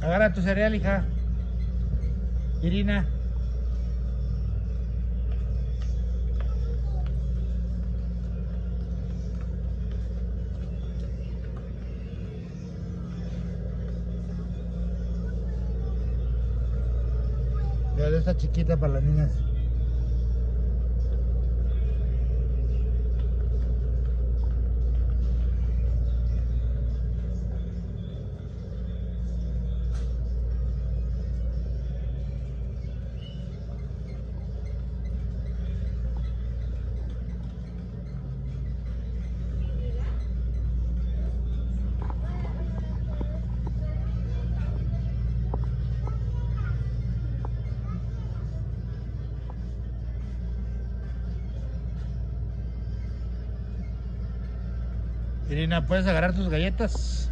Agarra tu cereal, hija. Irina. Ya está chiquita para las niñas. Irina, ¿puedes agarrar tus galletas?